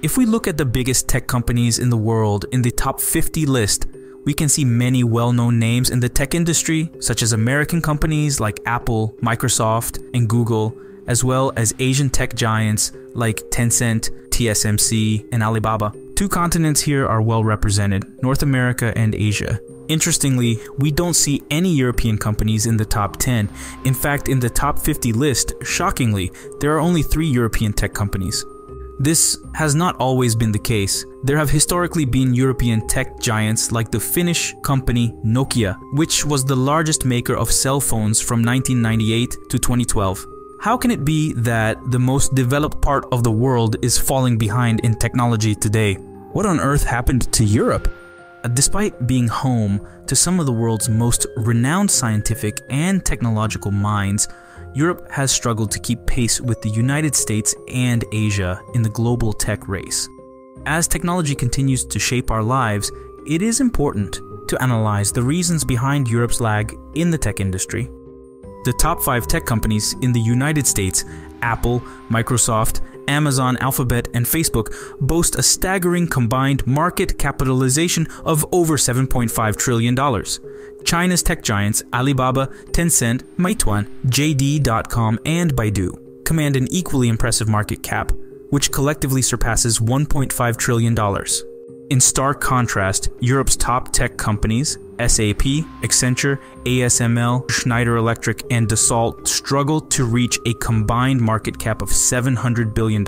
If we look at the biggest tech companies in the world in the top 50 list, we can see many well-known names in the tech industry, such as American companies like Apple, Microsoft, and Google, as well as Asian tech giants like Tencent, TSMC, and Alibaba. Two continents here are well represented, North America and Asia. Interestingly, we don't see any European companies in the top 10. In fact, in the top 50 list, shockingly, there are only three European tech companies. This has not always been the case. There have historically been European tech giants like the Finnish company Nokia, which was the largest maker of cell phones from 1998 to 2012. How can it be that the most developed part of the world is falling behind in technology today? What on earth happened to Europe? Despite being home to some of the world's most renowned scientific and technological minds, Europe has struggled to keep pace with the United States and Asia in the global tech race. As technology continues to shape our lives, it is important to analyze the reasons behind Europe's lag in the tech industry. The top five tech companies in the United States, Apple, Microsoft, Amazon, Alphabet, and Facebook boast a staggering combined market capitalization of over $7.5 trillion. China's tech giants Alibaba, Tencent, Meituan, JD.com, and Baidu command an equally impressive market cap, which collectively surpasses $1.5 trillion. In stark contrast, Europe's top tech companies, SAP, Accenture, ASML, Schneider Electric, and Dassault struggle to reach a combined market cap of $700 billion,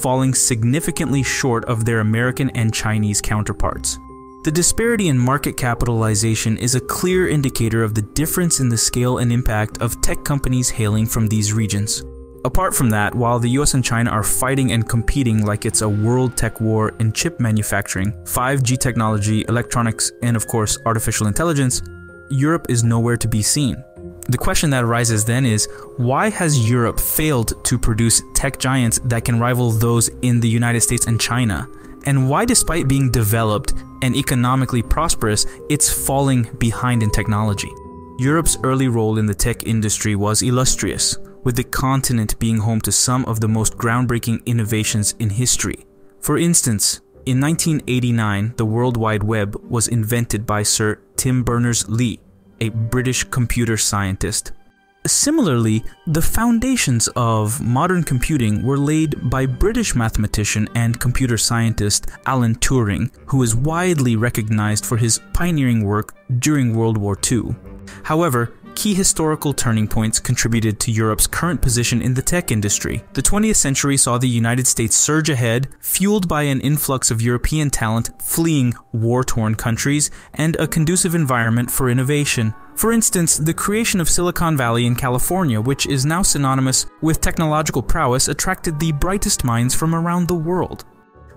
falling significantly short of their American and Chinese counterparts. The disparity in market capitalization is a clear indicator of the difference in the scale and impact of tech companies hailing from these regions. Apart from that, while the US and China are fighting and competing like it's a world tech war in chip manufacturing, 5G technology, electronics, and of course artificial intelligence, Europe is nowhere to be seen. The question that arises then is why has Europe failed to produce tech giants that can rival those in the United States and China? And why, despite being developed and economically prosperous, it's falling behind in technology? Europe's early role in the tech industry was illustrious, with the continent being home to some of the most groundbreaking innovations in history. For instance, in 1989, the World Wide Web was invented by Sir Tim Berners-Lee, a British computer scientist. Similarly, the foundations of modern computing were laid by British mathematician and computer scientist Alan Turing, who is widely recognized for his pioneering work during World War II. However, key historical turning points contributed to Europe's current position in the tech industry. The 20th century saw the United States surge ahead, fueled by an influx of European talent fleeing war-torn countries and a conducive environment for innovation. For instance, the creation of Silicon Valley in California, which is now synonymous with technological prowess, attracted the brightest minds from around the world.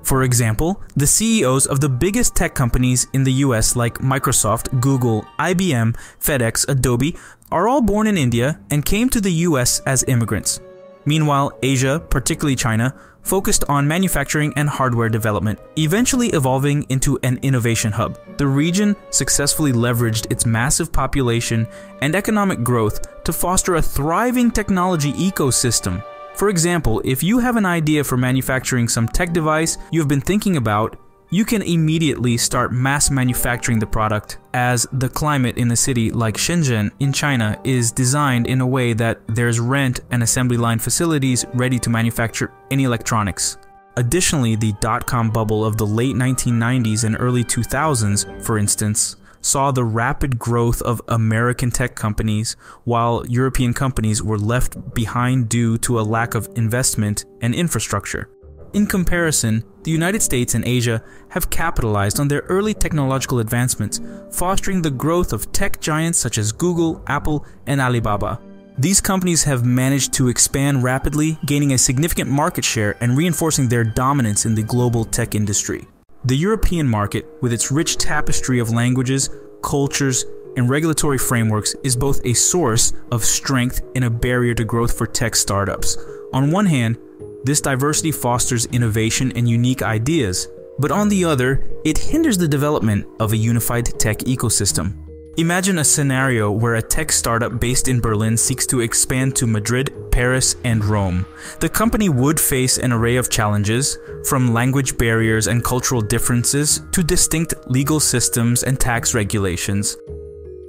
For example, the CEOs of the biggest tech companies in the US like Microsoft, Google, IBM, FedEx, Adobe are all born in India and came to the US as immigrants. Meanwhile, Asia, particularly China, focused on manufacturing and hardware development, eventually evolving into an innovation hub. The region successfully leveraged its massive population and economic growth to foster a thriving technology ecosystem for example, if you have an idea for manufacturing some tech device you've been thinking about, you can immediately start mass manufacturing the product as the climate in a city like Shenzhen in China is designed in a way that there's rent and assembly line facilities ready to manufacture any electronics. Additionally, the dot-com bubble of the late 1990s and early 2000s, for instance, saw the rapid growth of American tech companies, while European companies were left behind due to a lack of investment and infrastructure. In comparison, the United States and Asia have capitalized on their early technological advancements, fostering the growth of tech giants such as Google, Apple, and Alibaba. These companies have managed to expand rapidly, gaining a significant market share and reinforcing their dominance in the global tech industry. The European market, with its rich tapestry of languages, cultures, and regulatory frameworks, is both a source of strength and a barrier to growth for tech startups. On one hand, this diversity fosters innovation and unique ideas, but on the other, it hinders the development of a unified tech ecosystem. Imagine a scenario where a tech startup based in Berlin seeks to expand to Madrid, Paris, and Rome. The company would face an array of challenges, from language barriers and cultural differences to distinct legal systems and tax regulations.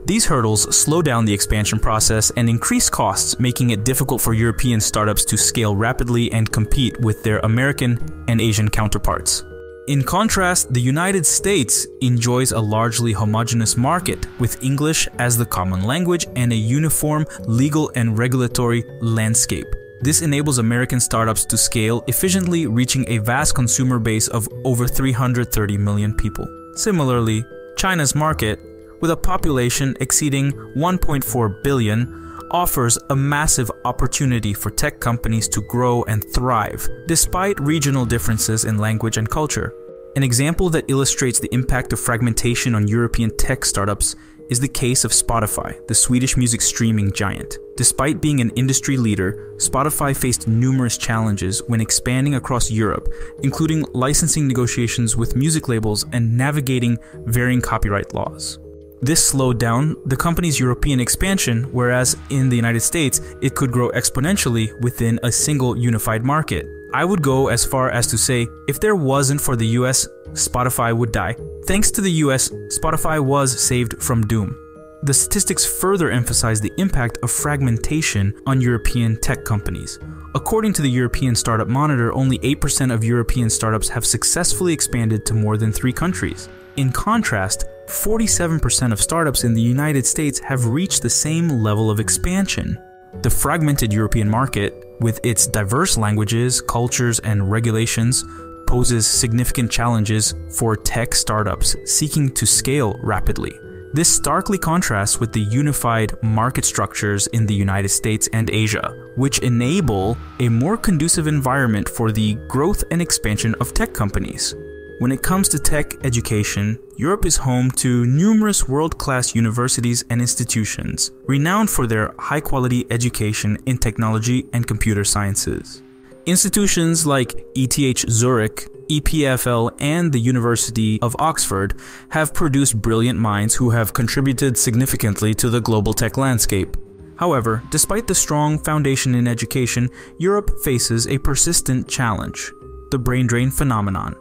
These hurdles slow down the expansion process and increase costs, making it difficult for European startups to scale rapidly and compete with their American and Asian counterparts. In contrast, the United States enjoys a largely homogenous market, with English as the common language and a uniform legal and regulatory landscape. This enables American startups to scale efficiently, reaching a vast consumer base of over 330 million people. Similarly, China's market, with a population exceeding 1.4 billion, offers a massive opportunity for tech companies to grow and thrive, despite regional differences in language and culture. An example that illustrates the impact of fragmentation on European tech startups is the case of Spotify, the Swedish music streaming giant. Despite being an industry leader, Spotify faced numerous challenges when expanding across Europe, including licensing negotiations with music labels and navigating varying copyright laws. This slowed down the company's European expansion, whereas in the United States, it could grow exponentially within a single unified market. I would go as far as to say, if there wasn't for the US, Spotify would die. Thanks to the US, Spotify was saved from doom. The statistics further emphasize the impact of fragmentation on European tech companies. According to the European Startup Monitor, only 8% of European startups have successfully expanded to more than three countries. In contrast, 47% of startups in the United States have reached the same level of expansion. The fragmented European market, with its diverse languages, cultures, and regulations, poses significant challenges for tech startups seeking to scale rapidly. This starkly contrasts with the unified market structures in the United States and Asia, which enable a more conducive environment for the growth and expansion of tech companies. When it comes to tech education, Europe is home to numerous world-class universities and institutions, renowned for their high-quality education in technology and computer sciences. Institutions like ETH Zurich, EPFL, and the University of Oxford have produced brilliant minds who have contributed significantly to the global tech landscape. However, despite the strong foundation in education, Europe faces a persistent challenge, the brain drain phenomenon.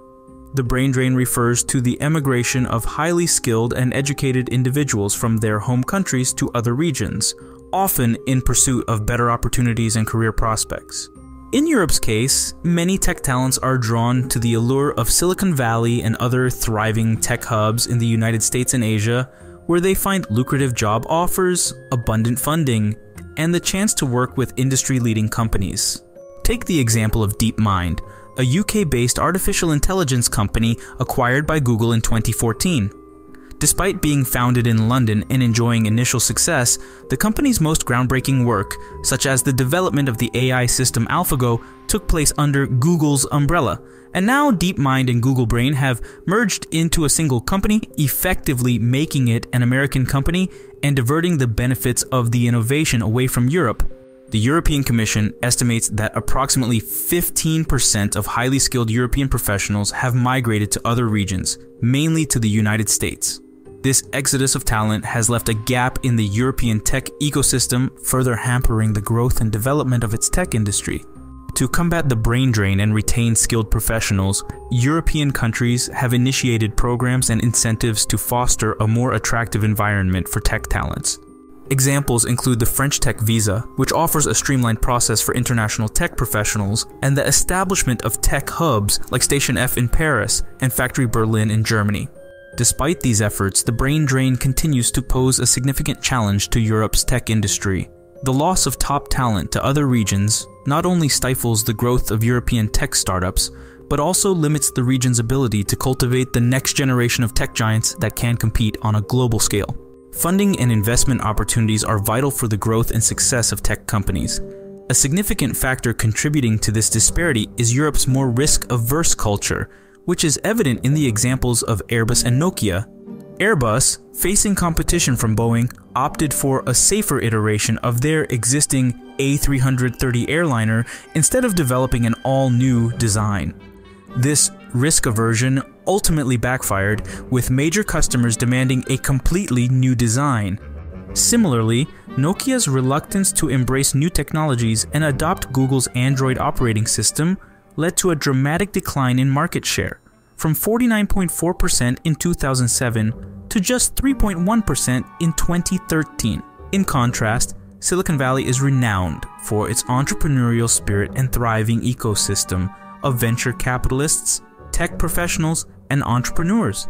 The brain drain refers to the emigration of highly skilled and educated individuals from their home countries to other regions, often in pursuit of better opportunities and career prospects. In Europe's case, many tech talents are drawn to the allure of Silicon Valley and other thriving tech hubs in the United States and Asia, where they find lucrative job offers, abundant funding, and the chance to work with industry leading companies. Take the example of DeepMind, a UK-based artificial intelligence company acquired by Google in 2014. Despite being founded in London and enjoying initial success, the company's most groundbreaking work, such as the development of the AI system AlphaGo, took place under Google's umbrella, and now DeepMind and Google Brain have merged into a single company, effectively making it an American company and diverting the benefits of the innovation away from Europe. The European Commission estimates that approximately 15% of highly skilled European professionals have migrated to other regions, mainly to the United States. This exodus of talent has left a gap in the European tech ecosystem, further hampering the growth and development of its tech industry. To combat the brain drain and retain skilled professionals, European countries have initiated programs and incentives to foster a more attractive environment for tech talents. Examples include the French Tech Visa, which offers a streamlined process for international tech professionals, and the establishment of tech hubs like Station F in Paris and Factory Berlin in Germany. Despite these efforts, the brain drain continues to pose a significant challenge to Europe's tech industry. The loss of top talent to other regions not only stifles the growth of European tech startups, but also limits the region's ability to cultivate the next generation of tech giants that can compete on a global scale. Funding and investment opportunities are vital for the growth and success of tech companies. A significant factor contributing to this disparity is Europe's more risk-averse culture, which is evident in the examples of Airbus and Nokia. Airbus, facing competition from Boeing, opted for a safer iteration of their existing A330 airliner instead of developing an all-new design. This risk aversion ultimately backfired, with major customers demanding a completely new design. Similarly, Nokia's reluctance to embrace new technologies and adopt Google's Android operating system led to a dramatic decline in market share, from 49.4% in 2007 to just 3.1% in 2013. In contrast, Silicon Valley is renowned for its entrepreneurial spirit and thriving ecosystem of venture capitalists, tech professionals, and entrepreneurs.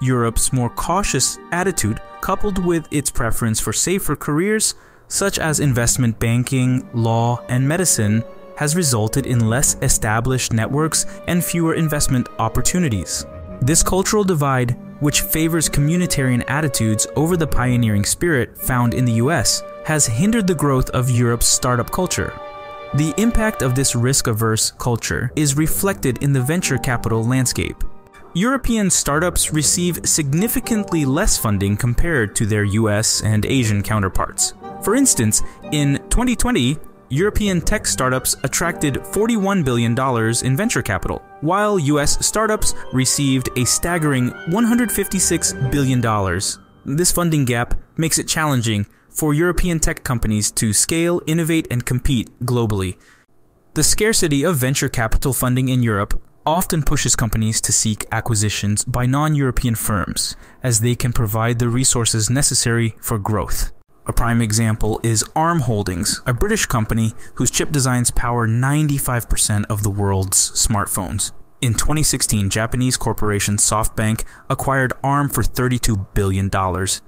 Europe's more cautious attitude, coupled with its preference for safer careers such as investment banking, law, and medicine, has resulted in less established networks and fewer investment opportunities. This cultural divide, which favors communitarian attitudes over the pioneering spirit found in the US, has hindered the growth of Europe's startup culture. The impact of this risk-averse culture is reflected in the venture capital landscape. European startups receive significantly less funding compared to their US and Asian counterparts. For instance, in 2020, European tech startups attracted $41 billion in venture capital, while US startups received a staggering $156 billion. This funding gap makes it challenging for European tech companies to scale, innovate, and compete globally. The scarcity of venture capital funding in Europe often pushes companies to seek acquisitions by non-European firms, as they can provide the resources necessary for growth. A prime example is ARM Holdings, a British company whose chip designs power 95% of the world's smartphones. In 2016, Japanese corporation SoftBank acquired ARM for $32 billion,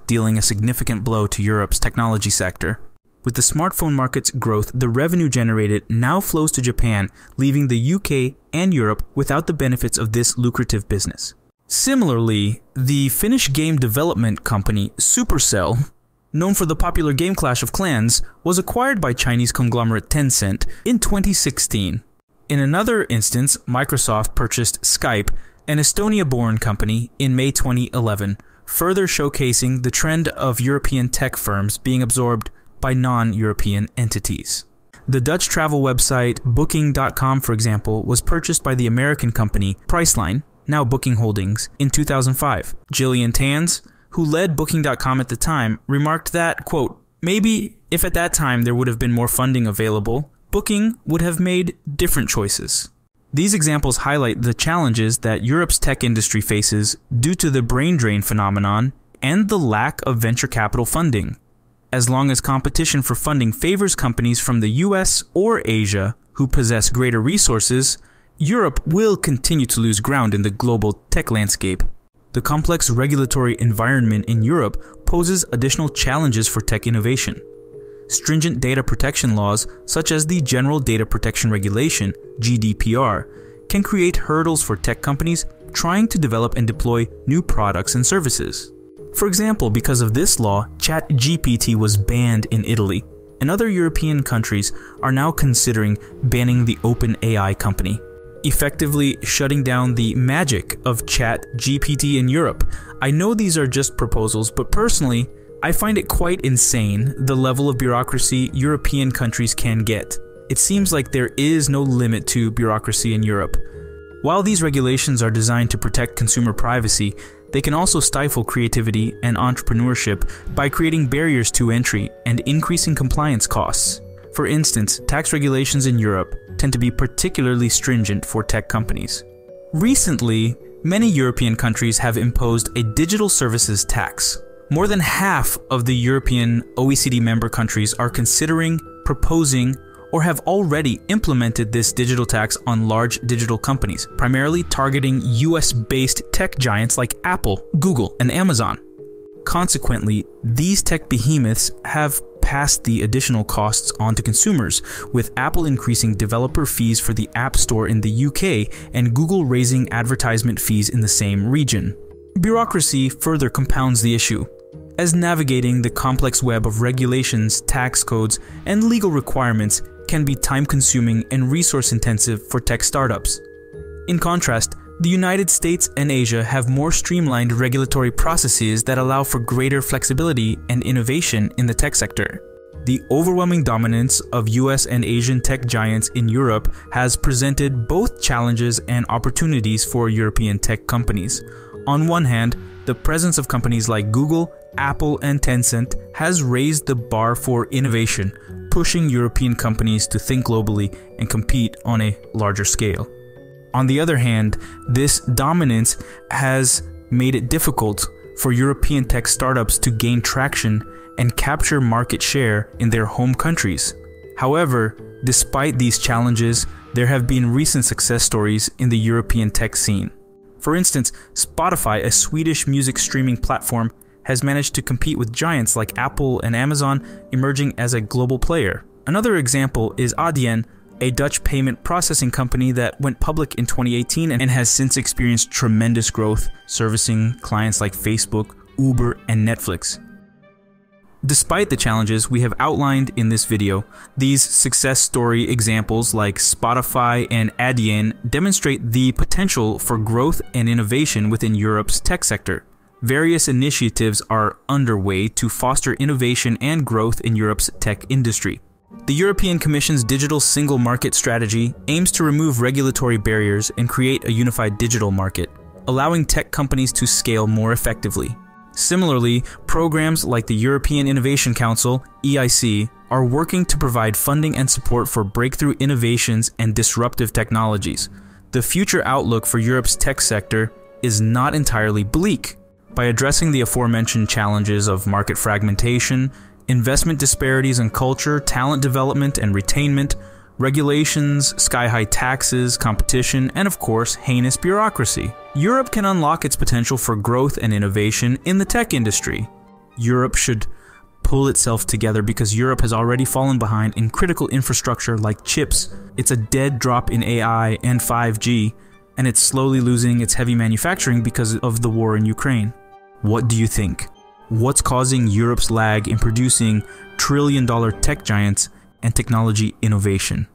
dealing a significant blow to Europe's technology sector. With the smartphone market's growth, the revenue generated now flows to Japan, leaving the UK and Europe without the benefits of this lucrative business. Similarly, the Finnish game development company Supercell known for the popular game Clash of Clans, was acquired by Chinese conglomerate Tencent in 2016. In another instance, Microsoft purchased Skype, an Estonia-born company, in May 2011, further showcasing the trend of European tech firms being absorbed by non-European entities. The Dutch travel website Booking.com, for example, was purchased by the American company Priceline, now Booking Holdings, in 2005. Gillian Tans, who led Booking.com at the time, remarked that, quote, maybe if at that time there would have been more funding available, Booking would have made different choices. These examples highlight the challenges that Europe's tech industry faces due to the brain drain phenomenon and the lack of venture capital funding. As long as competition for funding favors companies from the US or Asia who possess greater resources, Europe will continue to lose ground in the global tech landscape. The complex regulatory environment in Europe poses additional challenges for tech innovation. Stringent data protection laws, such as the General Data Protection Regulation (GDPR), can create hurdles for tech companies trying to develop and deploy new products and services. For example, because of this law, ChatGPT was banned in Italy, and other European countries are now considering banning the OpenAI company effectively shutting down the magic of Chat GPT in Europe. I know these are just proposals, but personally, I find it quite insane the level of bureaucracy European countries can get. It seems like there is no limit to bureaucracy in Europe. While these regulations are designed to protect consumer privacy, they can also stifle creativity and entrepreneurship by creating barriers to entry and increasing compliance costs. For instance, tax regulations in Europe tend to be particularly stringent for tech companies. Recently, many European countries have imposed a digital services tax. More than half of the European OECD member countries are considering, proposing, or have already implemented this digital tax on large digital companies, primarily targeting US-based tech giants like Apple, Google, and Amazon. Consequently, these tech behemoths have passed the additional costs on to consumers, with Apple increasing developer fees for the App Store in the UK and Google raising advertisement fees in the same region. Bureaucracy further compounds the issue, as navigating the complex web of regulations, tax codes, and legal requirements can be time-consuming and resource-intensive for tech startups. In contrast, the United States and Asia have more streamlined regulatory processes that allow for greater flexibility and innovation in the tech sector. the overwhelming dominance of US and Asian tech giants in Europe has presented both challenges and opportunities for European tech companies. On one hand, the presence of companies like Google, Apple, and Tencent has raised the bar for innovation, pushing European companies to think globally and compete on a larger scale. On the other hand, this dominance has made it difficult for European tech startups to gain traction and capture market share in their home countries. However, despite these challenges, there have been recent success stories in the European tech scene. For instance, Spotify, a Swedish music streaming platform, has managed to compete with giants like Apple and Amazon, emerging as a global player. Another example is Adyen, a Dutch payment processing company that went public in 2018 and has since experienced tremendous growth, servicing clients like Facebook, Uber, and Netflix. Despite the challenges we have outlined in this video, these success story examples like Spotify and Adyen demonstrate the potential for growth and innovation within Europe's tech sector. Various initiatives are underway to foster innovation and growth in Europe's tech industry. The European Commission's Digital Single Market Strategy aims to remove regulatory barriers and create a unified digital market, allowing tech companies to scale more effectively. Similarly, programs like the European Innovation Council, EIC, are working to provide funding and support for breakthrough innovations and disruptive technologies. The future outlook for Europe's tech sector is not entirely bleak. By addressing the aforementioned challenges of market fragmentation, investment disparities in culture, talent development and retainment, regulations, sky high taxes, competition, and of course, heinous bureaucracy. Europe can unlock its potential for growth and innovation in the tech industry. Europe should pull itself together because Europe has already fallen behind in critical infrastructure like chips. It's a dead drop in AI and 5G, and it's slowly losing its heavy manufacturing because of the war in Ukraine. What do you think? What's causing Europe's lag in producing trillion dollar tech giants and technology innovation?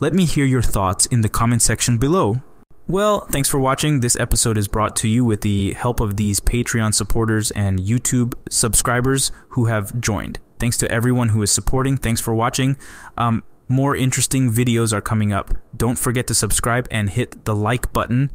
Let me hear your thoughts in the comment section below. Well, thanks for watching. This episode is brought to you with the help of these Patreon supporters and YouTube subscribers who have joined. Thanks to everyone who is supporting. Thanks for watching. Um, more interesting videos are coming up. Don't forget to subscribe and hit the like button